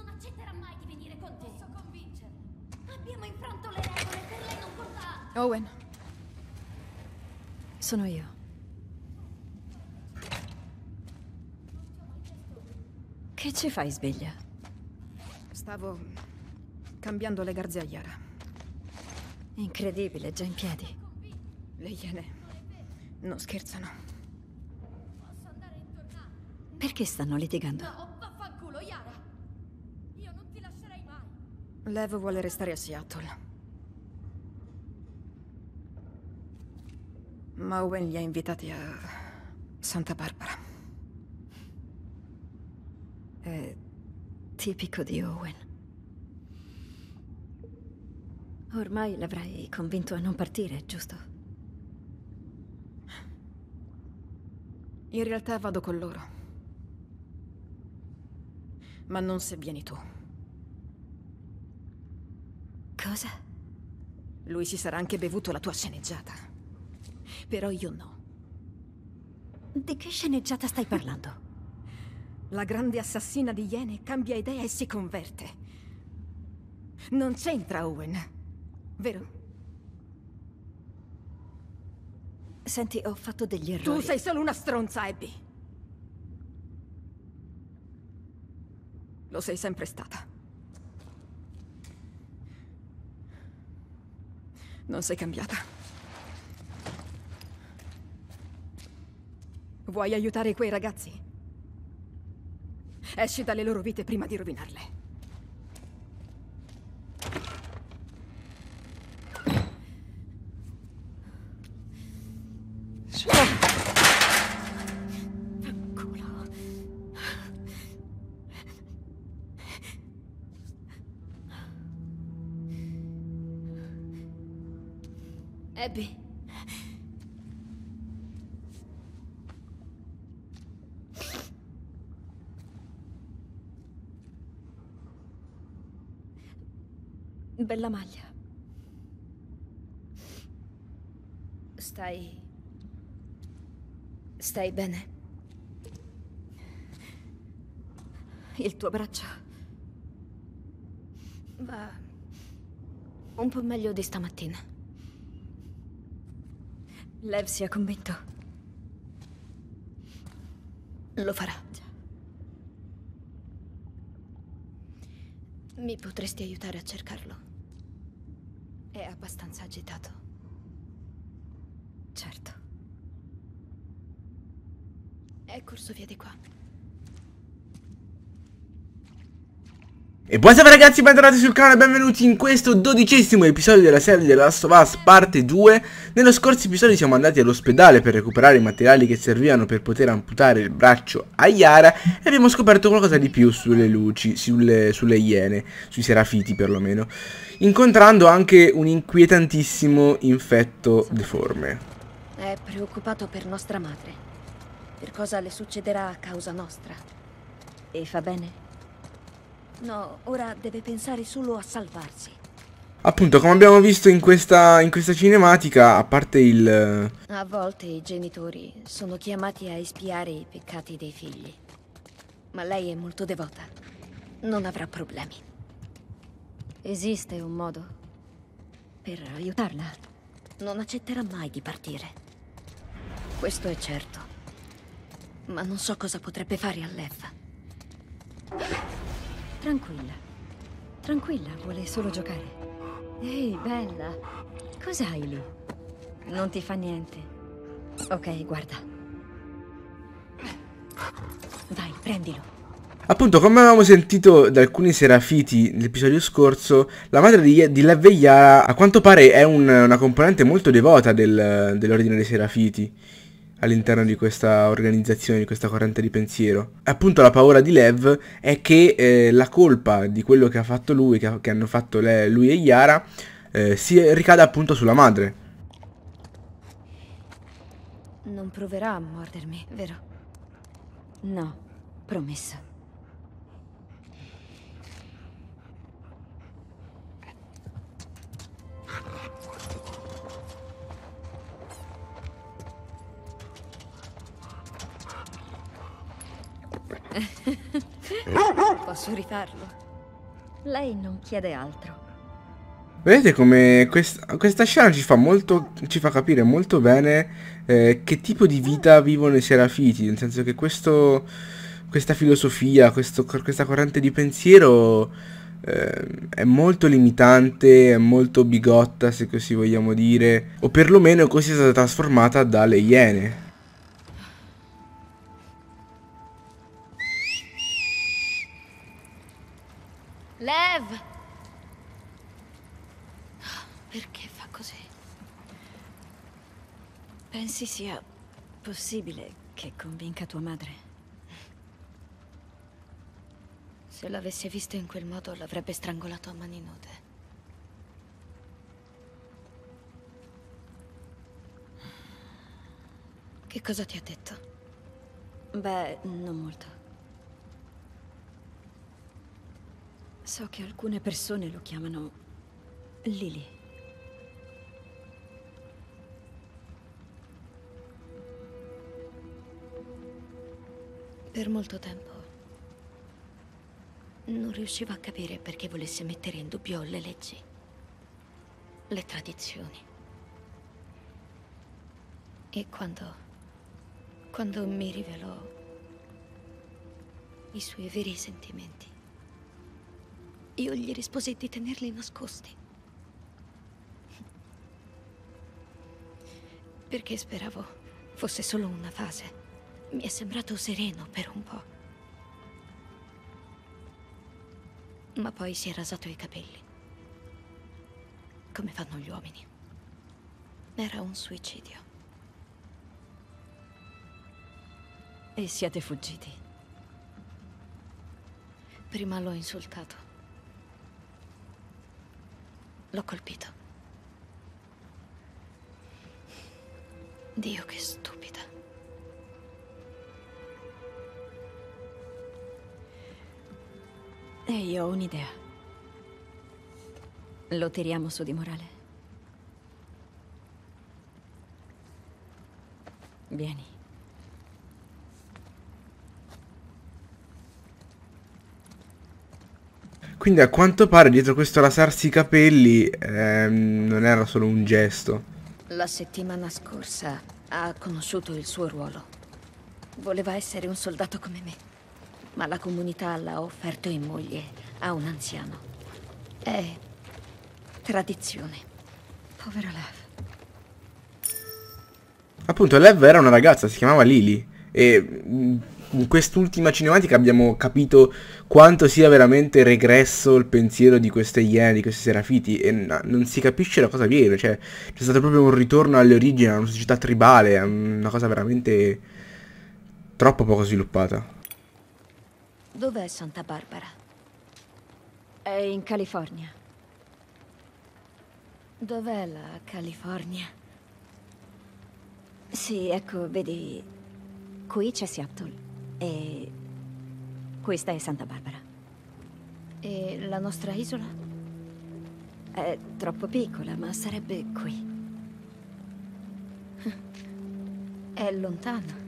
accetterà mai di venire con te. Posso convincerla. Abbiamo infranto le regole, per lei non conta... Owen. Sono io. Che ci fai sveglia? Stavo cambiando le garze a Yara. Incredibile, già in piedi. Le iene non scherzano. Posso andare tornare? Perché stanno litigando? No, vaffanculo, Yara. Io non ti lascerei mai. Lev vuole restare a Seattle. Ma Owen li ha invitati a Santa Barbara. È tipico di Owen. Ormai l'avrai convinto a non partire, giusto? In realtà vado con loro. Ma non se vieni tu. Cosa? Lui si sarà anche bevuto la tua sceneggiata. Però io no. Di che sceneggiata stai parlando? La grande assassina di Iene cambia idea e si converte. Non c'entra Owen, vero? Senti, ho fatto degli errori. Tu sei solo una stronza, Abby. Lo sei sempre stata. Non sei cambiata. Vuoi aiutare quei ragazzi? Esci dalle loro vite prima di rovinarle. Bella maglia. Stai... Stai bene? Il tuo braccio. Va... Un po' meglio di stamattina. Lev si è convinto. Lo farà. Mi potresti aiutare a cercarlo? È abbastanza agitato. Certo. È corso via di qua. E buonasera ragazzi, bentornati sul canale, benvenuti in questo dodicesimo episodio della serie The Last of Us parte 2 Nello scorso episodio siamo andati all'ospedale per recuperare i materiali che servivano per poter amputare il braccio a Yara E abbiamo scoperto qualcosa di più sulle luci, sulle, sulle iene, sui serafiti perlomeno Incontrando anche un inquietantissimo infetto deforme È preoccupato per nostra madre. Per cosa le succederà a causa nostra. E fa bene? No, ora deve pensare solo a salvarsi. Appunto, come abbiamo visto in questa, in questa cinematica, a parte il... A volte i genitori sono chiamati a espiare i peccati dei figli. Ma lei è molto devota. Non avrà problemi. Esiste un modo per aiutarla? Non accetterà mai di partire. Questo è certo. Ma non so cosa potrebbe fare a Lev. Tranquilla. Tranquilla, vuole solo giocare. Ehi, bella. Cos'hai lì? Non ti fa niente. Ok, guarda. Vai, prendilo. Appunto, come avevamo sentito da alcuni serafiti nell'episodio scorso, la madre di, di Lev Yara a quanto pare è un- una componente molto devota del- dell'ordine dei serafiti all'interno di questa organizzazione, di questa corrente di pensiero. Appunto la paura di Lev è che eh, la colpa di quello che ha fatto lui, che, che hanno fatto le- lui e Yara, eh, si ricada appunto sulla madre. Non proverà a mordermi, vero? No, promesso. Posso rifarlo? Lei non chiede altro. Vedete come questa, questa scena ci fa molto, ci fa capire molto bene eh, che tipo di vita vivono i serafiti, nel senso che questo, questa filosofia, questo, questa corrente di pensiero eh, è molto limitante, è molto bigotta se così vogliamo dire, o perlomeno così è stata trasformata dalle iene. Lev! Perché fa così? Pensi sia possibile che convinca tua madre? Se l'avesse visto in quel modo l'avrebbe strangolato a mani nude. Che cosa ti ha detto? Beh, non molto. So che alcune persone lo chiamano Lily. Per molto tempo non riuscivo a capire perché volesse mettere in dubbio le leggi, le tradizioni. E quando... quando mi rivelò i suoi veri sentimenti, io gli risposi di tenerli nascosti. Perché speravo fosse solo una fase. Mi è sembrato sereno per un po'. Ma poi si è rasato i capelli. Come fanno gli uomini. Era un suicidio. E siete fuggiti. Prima l'ho insultato. L'ho colpito. Dio, che stupida. E io ho un'idea. Lo tiriamo su di morale. Vieni. Quindi a quanto pare dietro questo rasarsi i capelli ehm, non era solo un gesto. La settimana scorsa ha conosciuto il suo ruolo. Voleva essere un soldato come me, ma la comunità l'ha offerto in moglie a un anziano. È tradizione. Povero Lev. Appunto, Lev era una ragazza, si chiamava Lily. E mh, in quest'ultima cinematica abbiamo capito quanto sia veramente regresso il pensiero di queste iene, di questi serafiti. E non si capisce da cosa viene. Cioè, c'è stato proprio un ritorno alle origini, a una società tribale, a una cosa veramente troppo poco sviluppata. Dov'è Santa Barbara? È in California. Dov'è la California? Sì, ecco, vedi, qui c'è Seattle e questa è Santa Barbara. E la nostra isola? È troppo piccola, ma sarebbe qui. È lontana.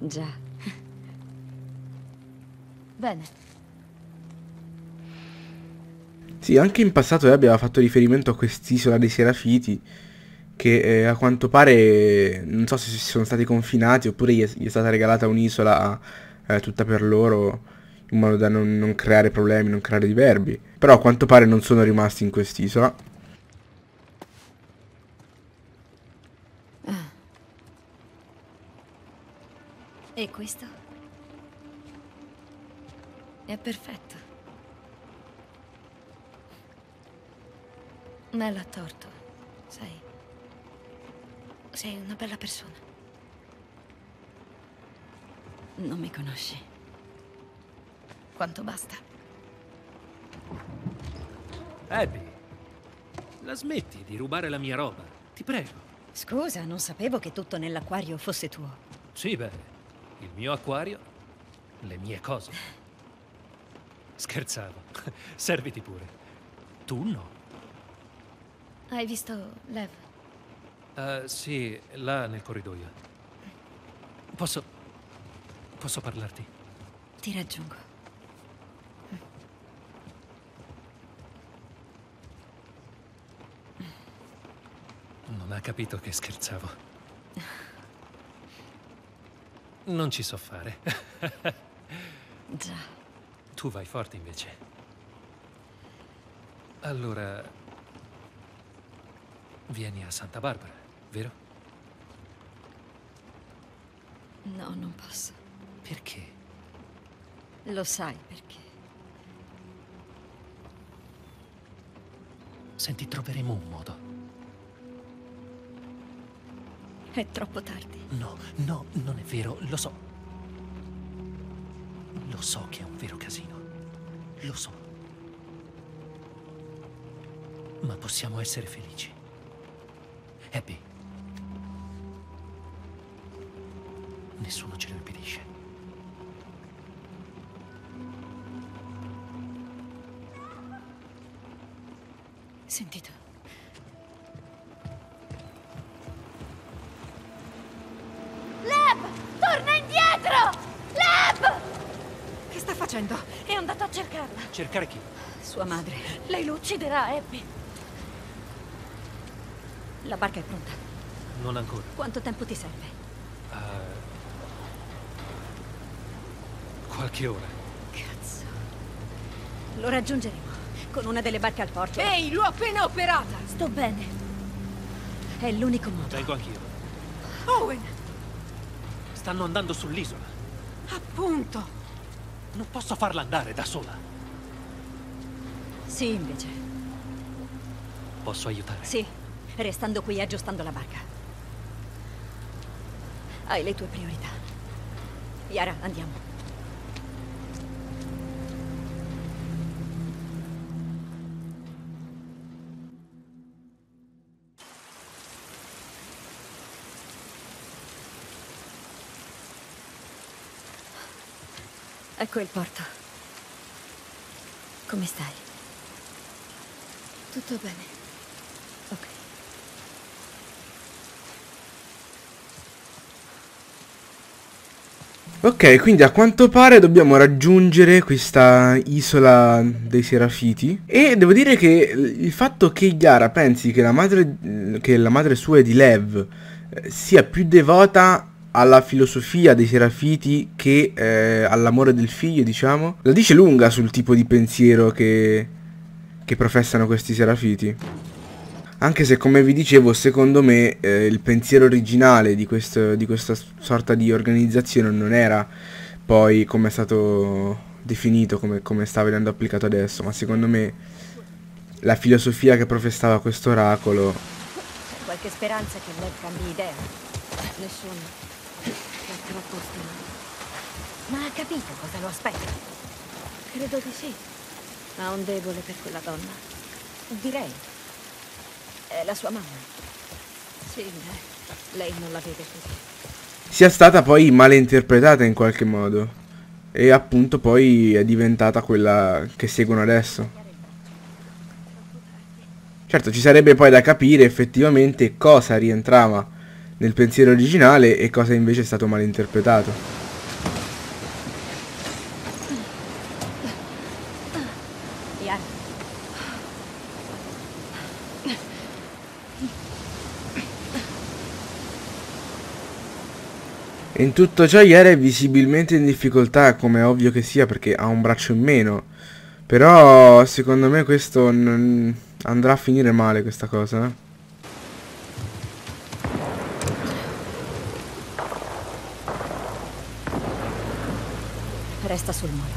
Già. Bene. Sì, anche in passato Lev aveva fatto riferimento a quest'isola dei serafiti. Che eh, a quanto pare, non so se si sono stati confinati oppure gli è, gli è stata regalata un'isola eh, tutta per loro, in modo da non, non creare problemi, non creare diverbi. Però a quanto pare non sono rimasti in quest'isola. E questo? È perfetto. Me l'ha torto, sai. Sei una bella persona. Non mi conosci. Quanto basta. Abby, la smetti di rubare la mia roba? Ti prego. Scusa, non sapevo che tutto nell'acquario fosse tuo. Sì, beh, il mio acquario, le mie cose. Scherzavo. Serviti pure. Tu no. Hai visto Lev? Uh, sì, là nel corridoio. Posso... posso parlarti? Ti raggiungo. Non ha capito che scherzavo. Non ci so fare. Già. Tu vai forte invece. Allora... Vieni a Santa Barbara vero? No, non posso. Perché? Lo sai perché. Senti, troveremo un modo. È troppo tardi. No, no, non è vero, lo so. Lo so che è un vero casino. Lo so. Ma possiamo essere felici. Abby. Nessuno ce lo impedisce. Sentito. Leb! Torna indietro! Leb! Che sta facendo? È andato a cercarla. Cercare chi? Sua madre. Lei lo ucciderà, Abby. La barca è pronta. Non ancora. Quanto tempo ti serve? Qualche ora. Cazzo. Lo raggiungeremo. Con una delle barche al porto. Ehi, l'ho appena operata! Sto bene. È l'unico modo. Vengo anch'io. Owen! Stanno andando sull'isola. Appunto! Non posso farla andare da sola. Sì, invece. Posso aiutare? Sì, restando qui e aggiustando la barca. Hai le tue priorità. Yara, andiamo. Ecco il porto. Come stai? Tutto bene. Ok. Ok, quindi a quanto pare dobbiamo raggiungere questa isola dei Serafiti e devo dire che il fatto che Yara pensi che la madre, che la madre sua di Lev eh, sia più devota alla filosofia dei Serafiti che eh, all'amore del figlio, diciamo, la dice lunga sul tipo di pensiero che, che professano questi Serafiti. Anche se, come vi dicevo, secondo me eh, il pensiero originale di, questo, di questa sorta di organizzazione non era poi come è stato definito, come, come sta venendo applicato adesso, ma secondo me la filosofia che professava questo oracolo qualche speranza che Lev cambi idea? Nessuno. Troppo ostinato. Ma ha capito cosa lo aspetta? Credo di sì. Ha un debole per quella donna. Direi. È la sua mamma. Sì, beh, lei non la vede così. sia stata poi malinterpretata in qualche modo e appunto poi è diventata quella che seguono adesso. Certo, ci sarebbe poi da capire effettivamente cosa rientrava nel pensiero originale e cosa invece è stato malinterpretato. In tutto ciò Yara è visibilmente in difficoltà, come è ovvio che sia, perché ha un braccio in meno. Però secondo me questo andrà a finire male questa cosa. Resta sul molo.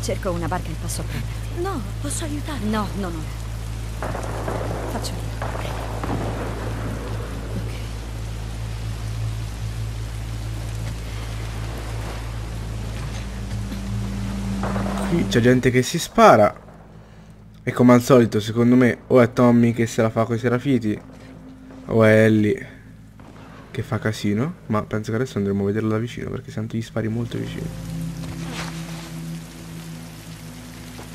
Cerco una barca e passo a prenderti. No, posso aiutarti. No, non ora. Faccio io. Ok. Qui c'è gente che si spara. E come al solito, secondo me, o è Tommy che se la fa con i serafiti, o è Ellie che fa casino. Ma penso che adesso andremo a vederlo da vicino perché sento gli spari molto vicini.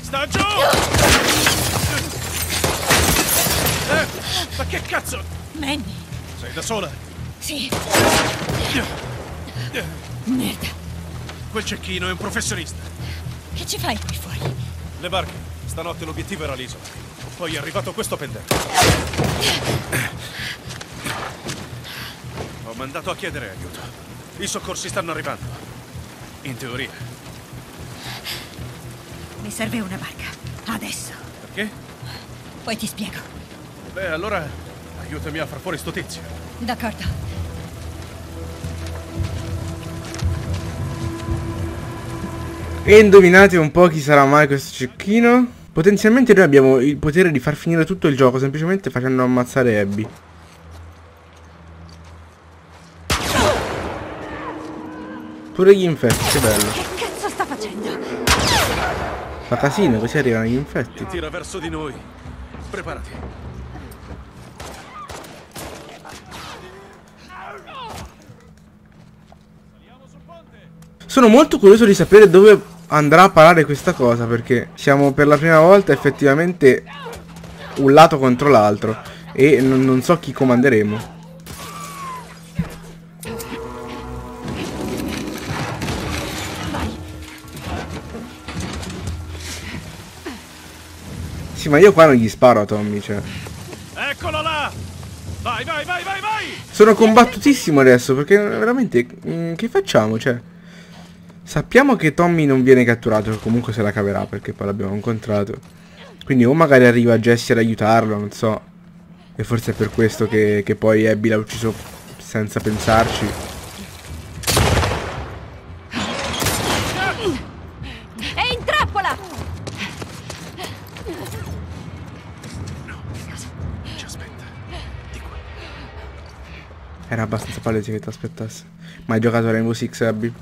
Sta giù! Eh, ma che cazzo? Manny. Sei da sola? Sì. Merda. Quel cecchino è un professionista. Che ci fai qui fuori? Le barche. Stanotte l'obiettivo era l'isola. Poi è arrivato questo pendente. Ho mandato a chiedere aiuto. I soccorsi stanno arrivando. In teoria. Mi serve una barca. Adesso. Perché? Poi ti spiego. Beh, allora aiutami a far fuori sto tizio. D'accordo. E indovinate un po' chi sarà mai questo cecchino? Potenzialmente noi abbiamo il potere di far finire tutto il gioco semplicemente facendo ammazzare Abby. Pure gli infetti, che bello. Che cazzo sta facendo? Fa casino, così arrivano gli infetti. Tira verso di noi. Preparati. Sono molto curioso di sapere dove andrà a parare questa cosa perché siamo per la prima volta effettivamente un lato contro l'altro e non, non so chi comanderemo. Sì, ma io qua non gli sparo a Tommy, cioè. Eccolo là! Vai, vai, vai, vai, vai! Sono combattutissimo adesso perché veramente mm, che facciamo? Cioè sappiamo che Tommy non viene catturato, comunque se la caverà perché poi l'abbiamo incontrato. Quindi o magari arriva Jesse ad aiutarlo, non so. E forse è per questo che, che poi Abby l'ha ucciso senza pensarci. Era abbastanza palese che ti aspettasse. Ma hai giocato Rainbow Six Abby?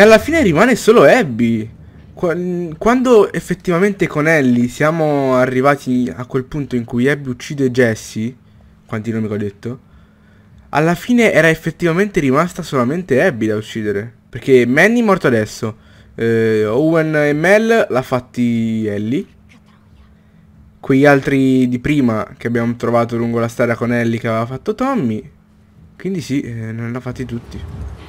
E alla fine rimane solo Abby. Qua- Quando effettivamente con Ellie siamo arrivati a quel punto in cui Abby uccide Jesse, quanti nomi che ho detto, alla fine era effettivamente rimasta solamente Abby da uccidere. Perché Manny è morto adesso, eh, Owen e Mel l'ha fatti Ellie. Quegli altri di prima che abbiamo trovato lungo la strada con Ellie che aveva fatto Tommy. Quindi sì, eh, non l'ha fatti tutti.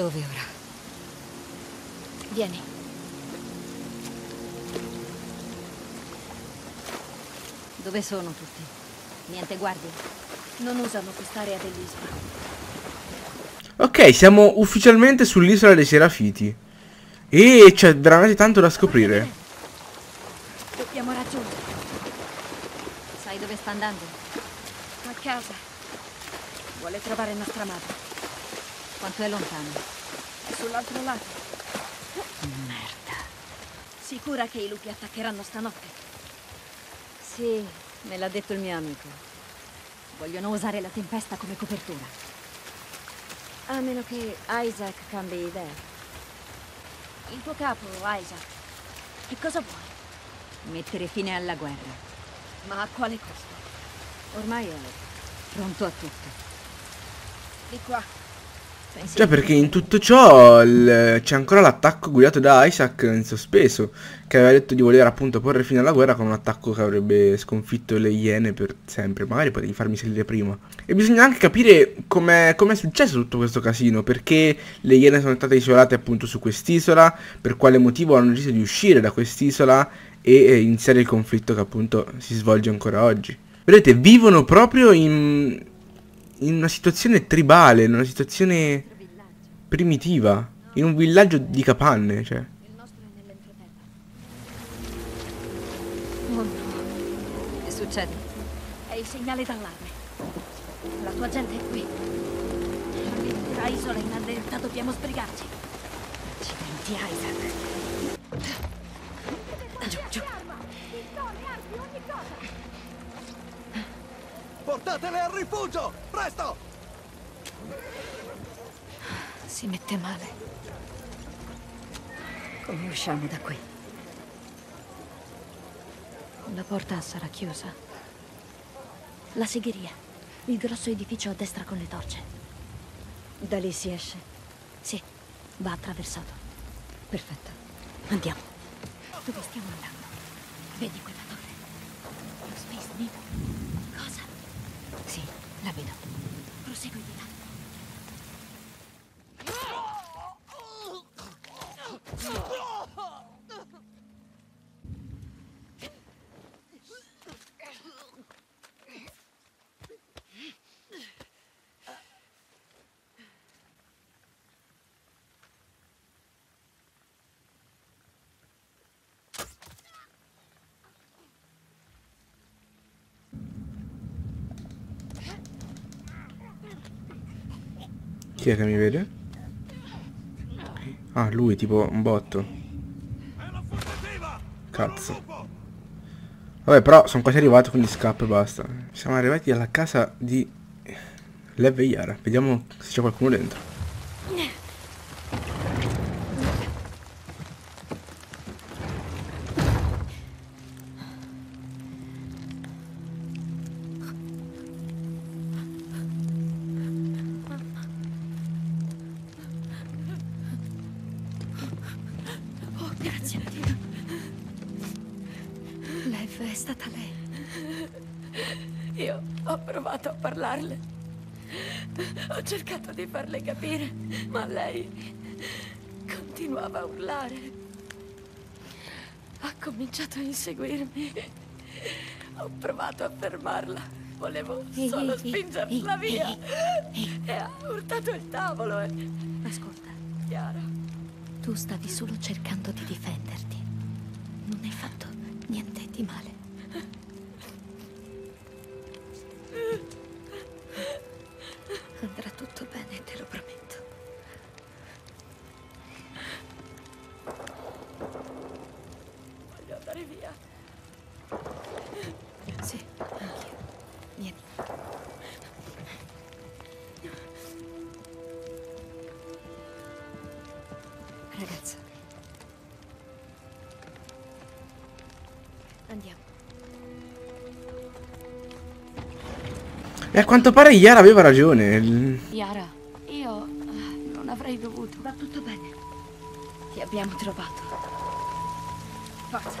Dove ora? Vieni. Dove sono tutti? Niente guardie? Non usano quest'area dell'isola. Ok, siamo ufficialmente sull'isola dei Serafiti. E c'è veramente tanto da scoprire. Dobbiamo raggiungere. Sai dove sta andando? A casa. Vuole trovare nostra madre. Quanto è lontano? È sull'altro lato. Merda. Sicura che i lupi attaccheranno stanotte? Sì, me l'ha detto il mio amico. Vogliono usare la tempesta come copertura. A meno che Isaac cambi idea. Il tuo capo, Isaac. Che cosa vuole? Mettere fine alla guerra. Ma a quale costo? Ormai è pronto a tutto. Di qua. Cioè perché in tutto ciò c'è ancora l'attacco guidato da Isaac in sospeso Che aveva detto di voler appunto porre fine alla guerra con un attacco che avrebbe sconfitto le Iene per sempre. Magari potevi farmi salire prima. E bisogna anche capire com'è com'è successo tutto questo casino Perché le Iene sono state isolate appunto su quest'isola Per quale motivo hanno deciso di uscire da quest'isola E iniziare il conflitto che appunto si svolge ancora oggi. Vedete, vivono proprio in, in una situazione tribale, in una situazione primitiva, in un villaggio di capanne, cioè. Oh no, che succede? è il segnale d'allarme. La tua gente è qui. L'intera isola è in allerta, dobbiamo sbrigarci. Accidenti, Isaac. Giù, giù. Portatele al rifugio! Presto! Si mette male. Come usciamo da qui? La porta sarà chiusa. La segheria. Il grosso edificio a destra con le torce. Da lì si esce? Sì, va attraversato. Perfetto. Andiamo. Dove stiamo andando? Vedi quella torre? Lo Space Needle. Cosa? Sì, la vedo. Prosegui di là. Chi è che mi vede? Ah, lui, tipo un botto. Cazzo. Vabbè, però sono quasi arrivato, quindi scappo e basta. Siamo arrivati alla casa di Lev. Vediamo se c'è qualcuno dentro. Di farle capire, ma lei continuava a urlare. Ha cominciato a inseguirmi. Ho provato a fermarla. Volevo solo spingerla via. E ha urtato il tavolo e... Ascolta. Chiara. Tu stavi solo cercando di difenderti. Non hai fatto niente di male. E a quanto pare Yara aveva ragione. Yara, io eh, non avrei dovuto. Va tutto bene. Ti abbiamo trovato. Forza.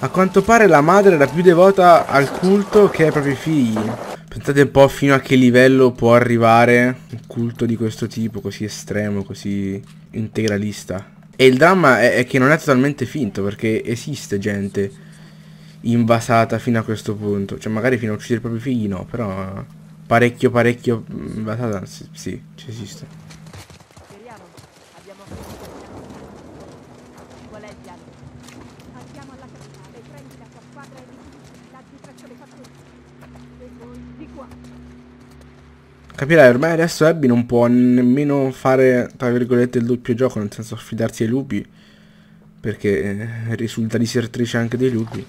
A quanto pare la madre era più devota al culto che ai propri figli. Pensate un po' fino a che livello può arrivare un culto di questo tipo, così estremo, così integralista. E il dramma è, è che non è totalmente finto, perché esiste gente invasata fino a questo punto. Cioè magari fino a uccidere i propri figli no, però parecchio parecchio invasata sì, sì ci esiste. Capirai, ormai adesso Abby non può nemmeno fare, tra virgolette, il doppio gioco, nel senso affidarsi ai lupi, perché eh, risulta disertrice anche dei lupi.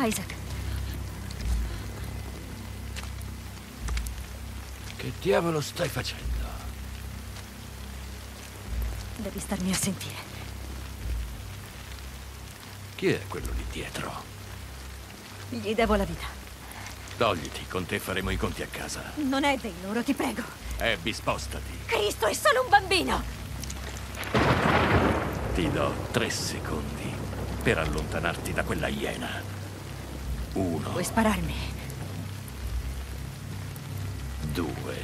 Isaac, Che diavolo stai facendo? devi starmi a sentire. Chi è quello lì dietro? Gli devo la vita. Togliti, con te faremo i conti a casa. Non è dei loro, ti prego. Abby, spostati. Cristo è solo un bambino! Ti do tre secondi per allontanarti da quella iena. Uno, Puoi spararmi. due,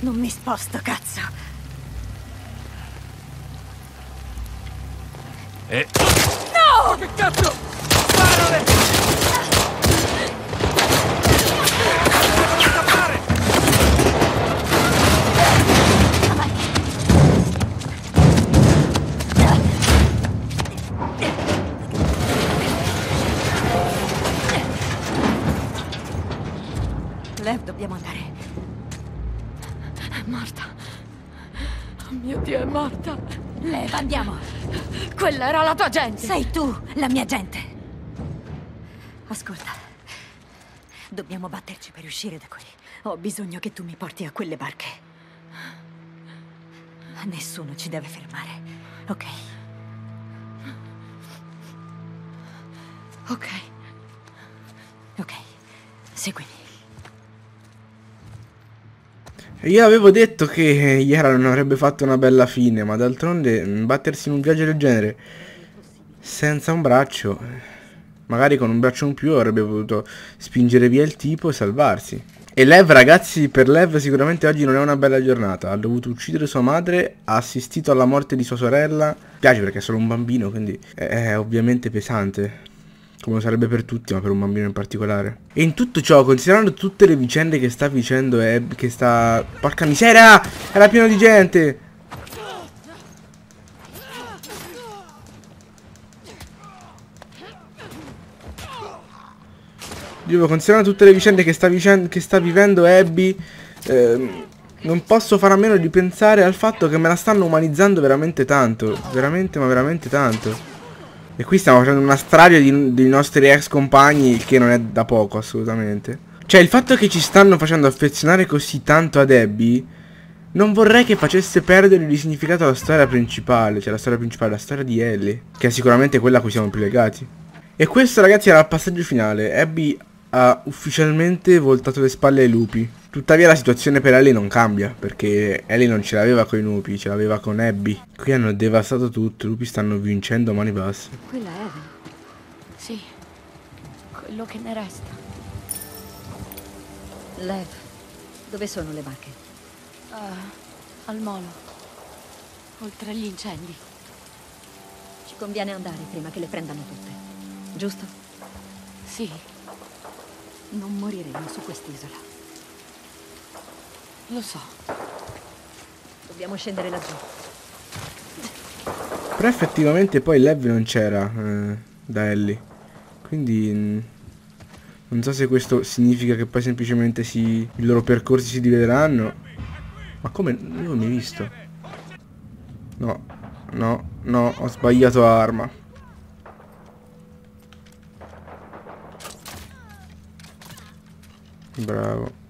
Non mi sposto, cazzo. e... No! Che cazzo? Sparale! Oh mio Dio, è morta. Lev, andiamo. Quella era la tua gente. Sei tu, la mia gente. Ascolta. Dobbiamo batterci per uscire da qui. Ho bisogno che tu mi porti a quelle barche. Nessuno ci deve fermare, ok? Ok. Ok. Seguimi. Io avevo detto che Yara non avrebbe fatto una bella fine, ma d'altronde mh, battersi in un viaggio del genere senza un braccio, magari con un braccio in più avrebbe potuto spingere via il tipo e salvarsi. E Lev, ragazzi, per Lev sicuramente oggi non è una bella giornata. Ha dovuto uccidere sua madre, ha assistito alla morte di sua sorella. Piace perché è solo un bambino, quindi è ovviamente pesante. Come lo sarebbe per tutti, ma per un bambino in particolare. E in tutto ciò, considerando tutte le vicende che sta vicendo Eb, che sta... Porca miseria! Era pieno di gente! Dico, considerando tutte le vicende che sta, vicen- che sta vivendo Abby, ehm, non posso fare a meno di pensare al fatto che me la stanno umanizzando veramente tanto. Veramente, ma veramente tanto. E qui stiamo facendo una strage dei nostri ex compagni, il che non è da poco, assolutamente. Cioè, il fatto che ci stanno facendo affezionare così tanto ad Abby, non vorrei che facesse perdere di significato la storia principale, cioè la storia principale, la storia di Ellie, che è sicuramente quella a cui siamo più legati. E questo, ragazzi, era il passaggio finale. Abby ha ufficialmente voltato le spalle ai lupi. Tuttavia la situazione per Ellie non cambia, perché Ellie non ce l'aveva con i lupi, ce l'aveva con Abby. Qui hanno devastato tutto, i lupi stanno vincendo a mani basse. Quella è Evan. Sì. Quello che ne resta. Lev, dove sono le barche? Ah, al molo. Oltre agli incendi. Ci conviene andare prima che le prendano tutte. Giusto? Sì. Non moriremo su quest'isola. Lo so. Dobbiamo scendere laggiù. Però effettivamente poi Lev non c'era eh, da Ellie. Quindi mm, non so se questo significa che poi semplicemente si, i loro percorsi si divideranno. Ma come? Non mi hai visto. No, no, no, ho sbagliato arma. Bravo.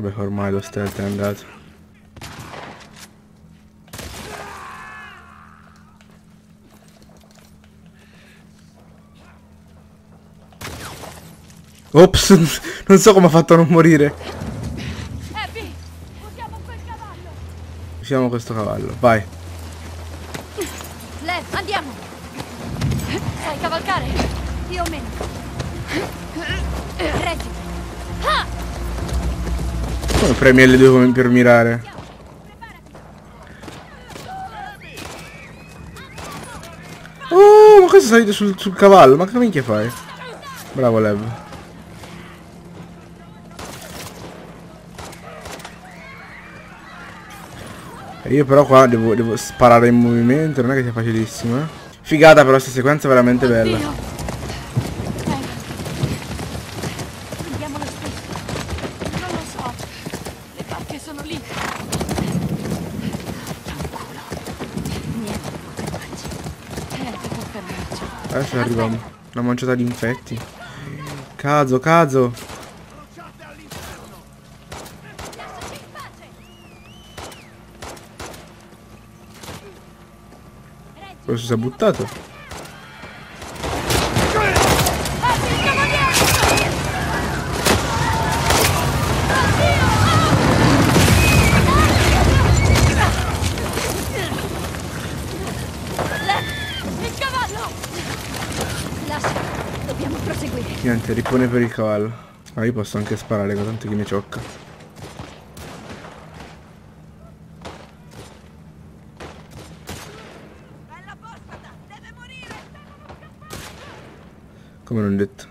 Vabbè ormai lo stealth è andato. Ops Non so come ha fatto a non morire. Abby, usiamo questo cavallo Vai. Premi L2 come per mirare? Oh, ma questo è salito sul, sul cavallo, ma che minchia fai? Bravo Lev. Io però qua devo, devo sparare in movimento, non è che sia facilissimo, eh. Figata però questa sequenza è veramente bella. Dio. Andiamo lo stesso. Non lo so. Le barche sono lì. Fanculo. Niente può fermarci. Niente può Adesso arriva una manciata di infetti. Caso, caso. Questo si è buttato. Niente, ripone per il cavallo. Ah, io posso anche sparare, tanto chi ne ciocca. Come non detto.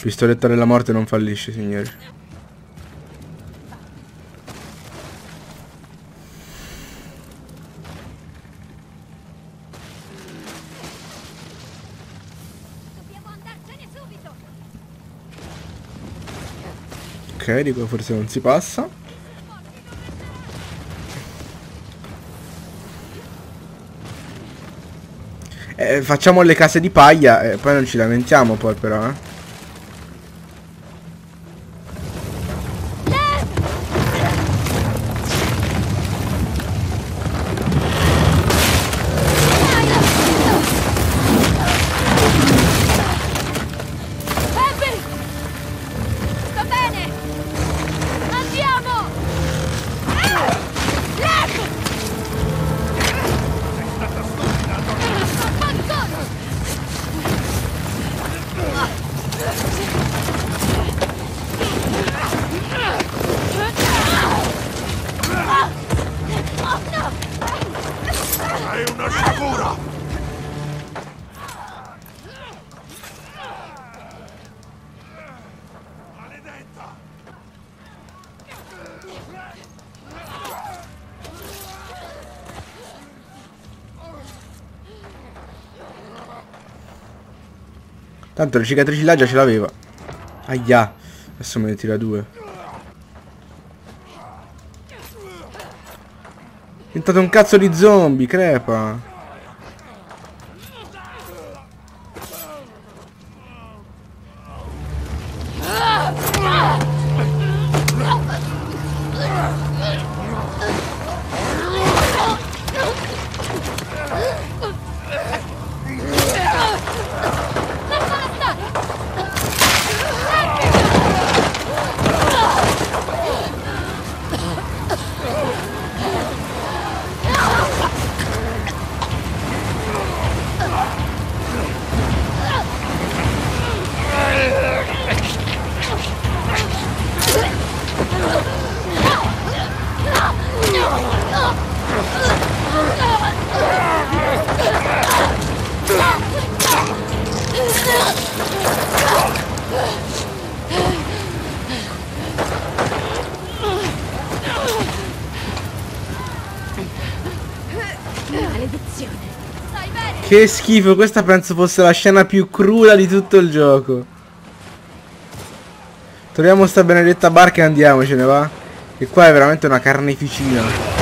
Pistoletta della morte non fallisce, signori. Di qua forse non si passa. Eh, facciamo le case di paglia e poi non ci lamentiamo poi però, eh. Maledetta! Tanto le cicatrici là già ce l'aveva. Aia. Adesso me ne tira due. È diventato un cazzo di zombie, crepa. Che schifo, questa penso fosse la scena più cruda di tutto il gioco. Troviamo sta benedetta barca e andiamocene, va? E qua è veramente una carneficina.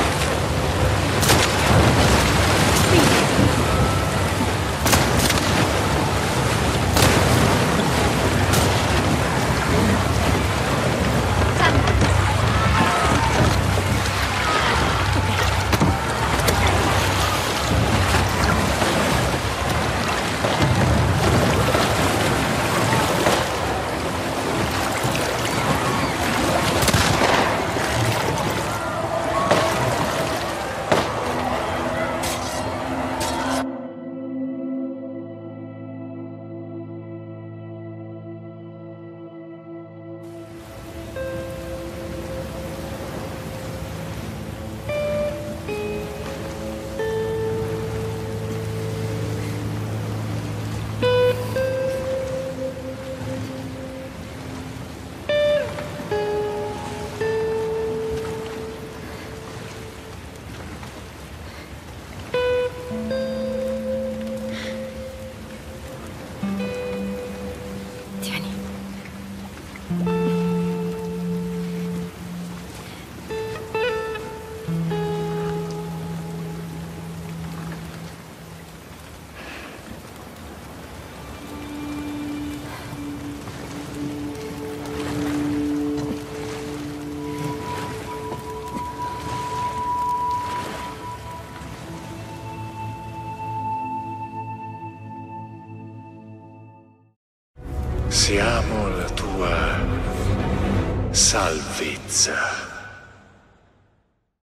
Siamo la tua salvezza.